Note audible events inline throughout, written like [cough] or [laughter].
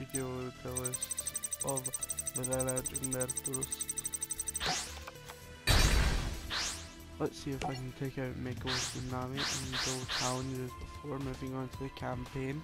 video the list of the legendaries. Let's see if I can take out Mako Tsunami and go challenges before moving on to the campaign.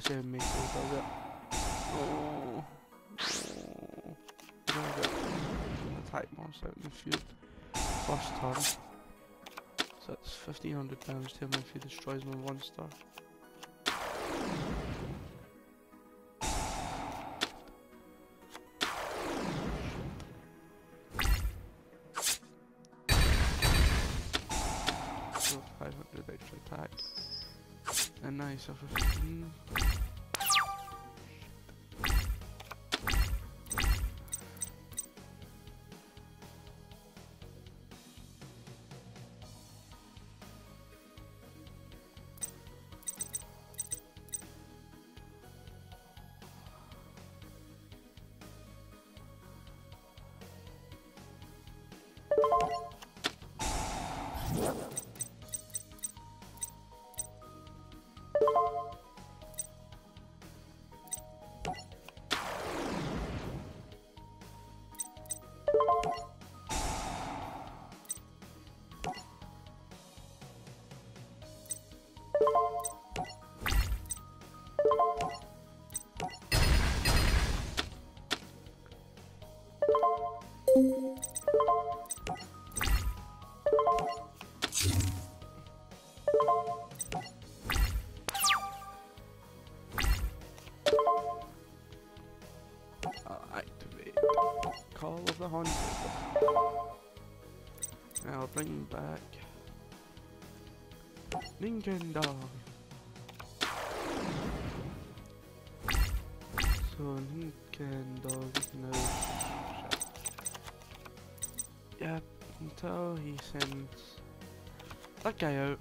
Say Mako does it. Oh. Gonna get an attack monster in the field. First turn. So that's 1500 damage to him if he destroys him with one star. And now I'll activate Call of the Haunted. I'll bring back Ninken Dog. So Ninken Dog is now. Yep, until he sends that guy out.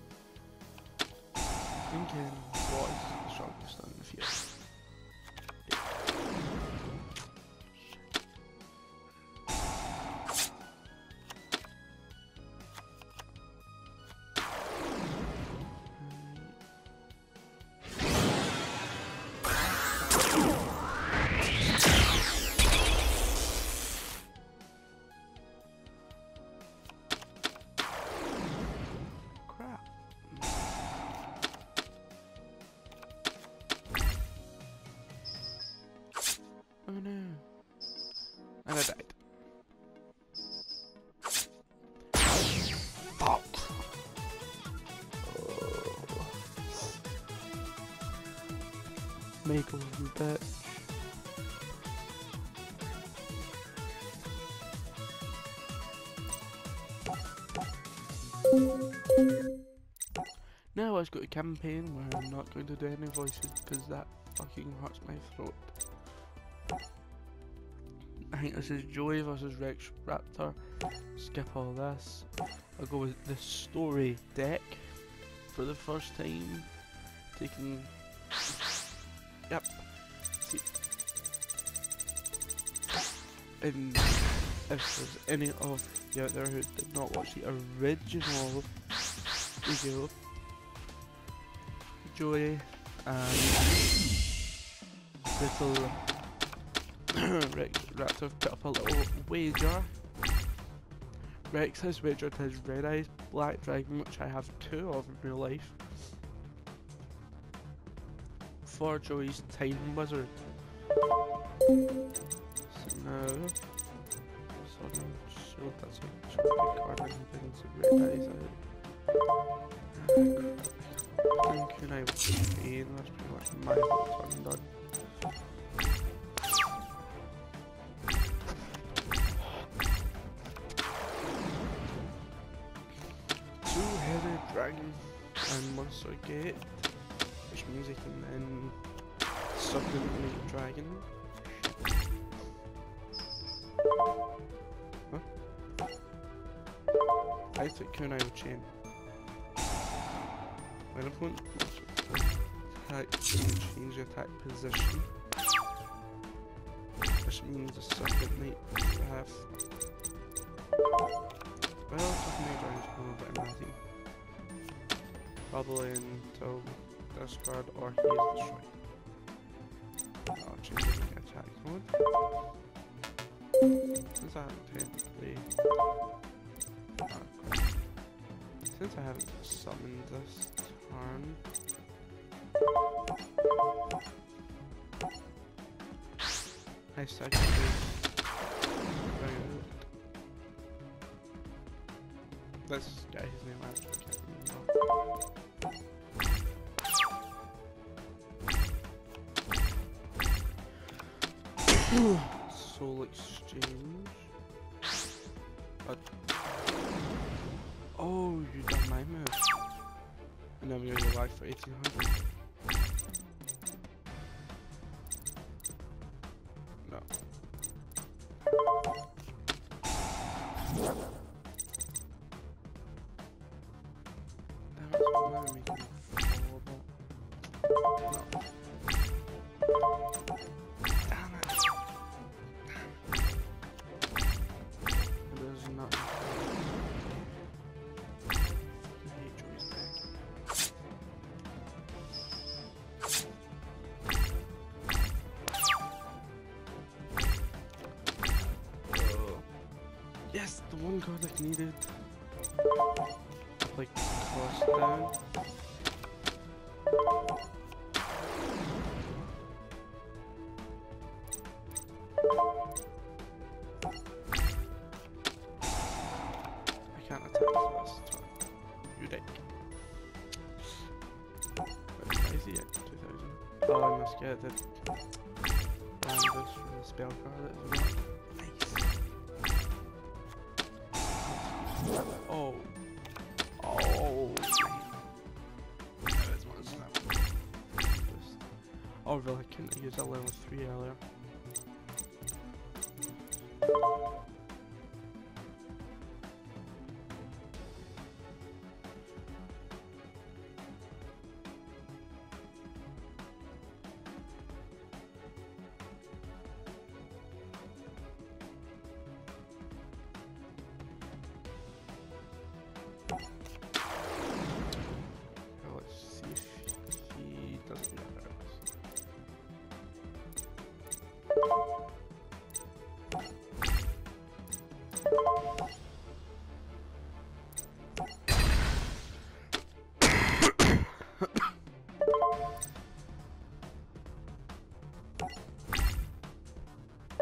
Linken. Boah, ich schau gestanden. 4. Now I've got a campaign where I'm not going to do any voices because that fucking hurts my throat. I think this is Joey versus Rex Raptor. Skip all this. I'll go with the story deck for the first time. Taking. Yep. See. And if there's any of you out there who did not watch the original video, Joey and little [clears throat] Rex Raptor put up a little wager. Rex has wagered his Red Eyes Black Dragon, which I have two of in real life, Forgery's Time Wizard. So now, so I'm a out. I think that's pretty much my turn done. Two-headed dragon, I must gate means I can then supplement dragon. Huh? I took kunai chain. When opponent attack, change attack position. Which means the second knight have well, second knight dragon's nothing. Probably until discard or oh, he is destroyed. I'll change the attack mode. Since I haven't technically since I haven't summoned this turn I suck This guy, his name I Soul exchange. Oh, you done my move. And we're gonna life for 1800. One card I needed. Like, cost down. Really? I couldn't use that level 3 earlier.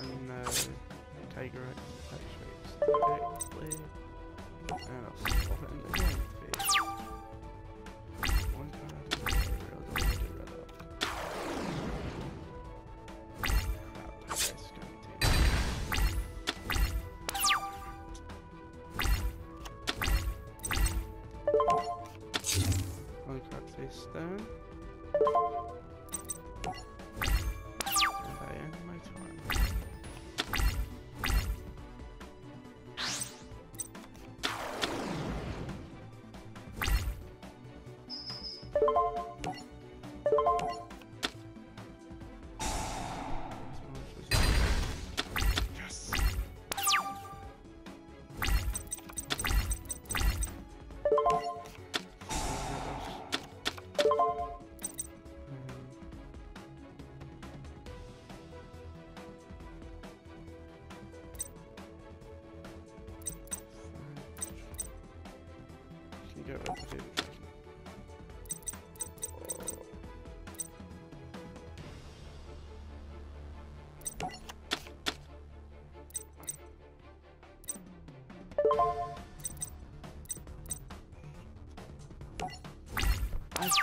And the Tiger X actually And I'll stop it in the game phase. Face down.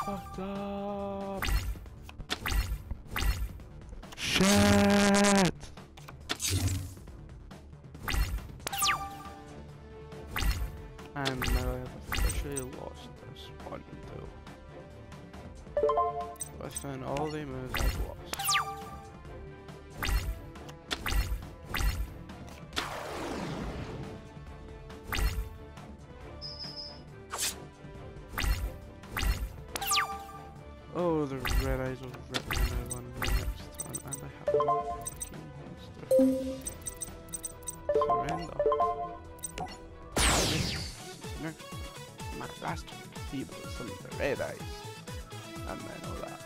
Fucked up. Shit. Red eyes will red now on the next turn, and I have no fucking monster. Surrender. Next, my last feeble some of the red eyes. And I know that.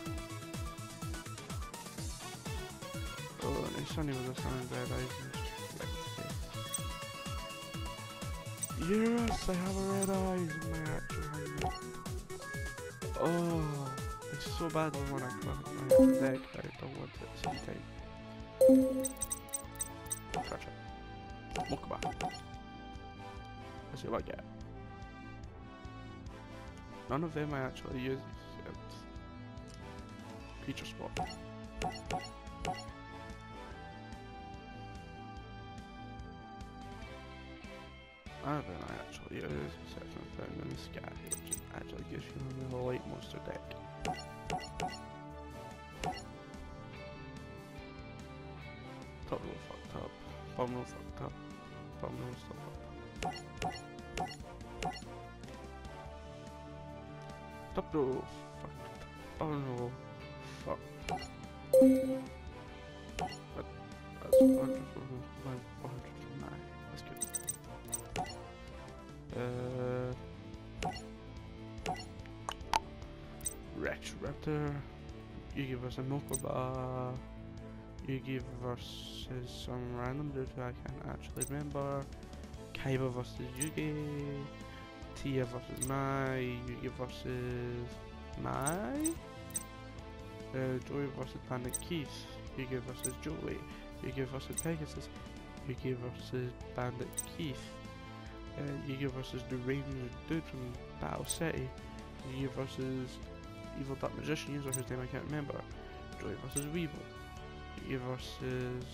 Oh, and it's only with the sun and red eyes and. Yes, I have a red eyes in my actual hand. Oh. So bad I my leg that I don't want it to be Gotcha. Mukba. Let's see what I get. None of them I actually use yet. Creature spot. None of them I actually use except for the Moon Sky, which actually gives you a light monster deck. Top row fucked up. Bottom row fucked up. Bottom row still fucked up. Top row fucked. Bottom row fucked. But that's 100 for my 100 for nine. That's good. Uh Raptor. You give us a Mokuba. You give versus some random dude who I can't actually remember. Kaiba versus Yugi. Téa versus Mai. Yugi versus Mai. Uh, Joey versus Bandit Keith. Yugi versus Joey. Yugi versus Pegasus. Yugi versus Bandit Keith. Uh, Yugi versus the Raven dude from Battle City. Yugi versus Evil Dark Magician user whose name I can't remember. Joey versus Weevil. Yugi versus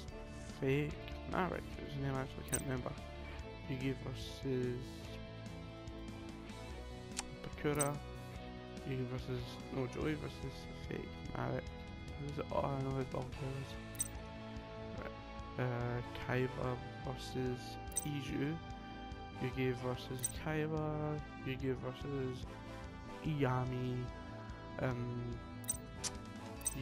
Fake Marik, whose name I actually can't remember. Yugi versus Bakura. Yugi versus no Joey versus Fake Marik. Who's it? Oh, I know his ball is. Right. Uh, Kaiba versus Ishizu. Yugi versus Kaiba. Yugi versus Iyami. Um,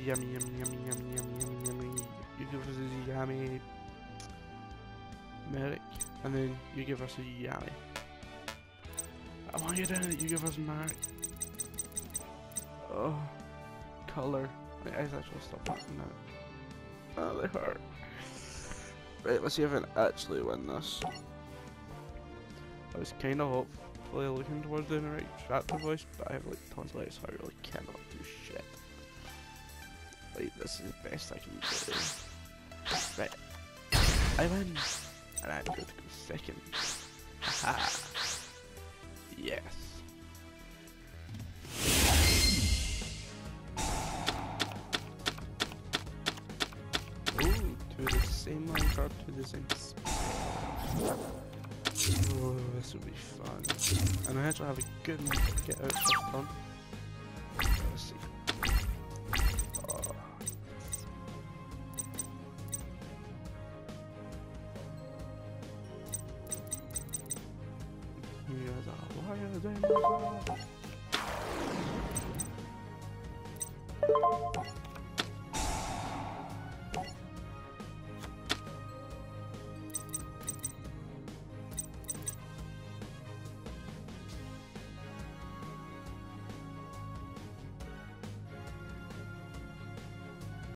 yummy, yummy, yummy, yummy, yummy, yummy, yummy. You give us a Yami Marik, and then you give us a yummy. I want you down it, you give us Merrick. Oh, color. My eyes actually stop hurting now. Oh, they hurt. Right, let's see if I can actually win this. I was kind of looking towards the right chapter voice, but I have like tonsillitis, so I really cannot do shit. Like, this is the best I can do. Right. I win! And I'm going to go second. Yes. Ooh, to the same line card to the same. Oh, this will be fun. And I actually have a good get out first turn. Let's see. Oh.